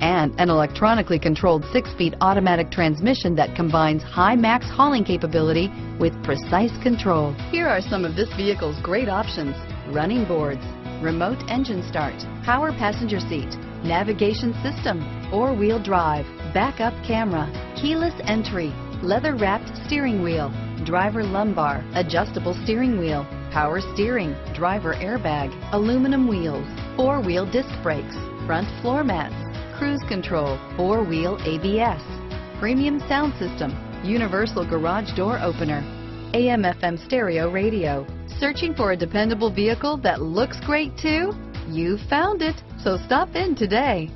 and an electronically controlled six-speed automatic transmission that combines high max hauling capability with precise control. Here are some of this vehicle's great options. Running boards, remote engine start, power passenger seat, navigation system, four-wheel drive, backup camera, keyless entry, leather-wrapped steering wheel, driver lumbar, adjustable steering wheel, power steering, driver airbag, aluminum wheels, four-wheel disc brakes, front floor mats, cruise control, four-wheel ABS, premium sound system, universal garage door opener, AM FM stereo radio. Searching for a dependable vehicle that looks great too? You found it, so stop in today.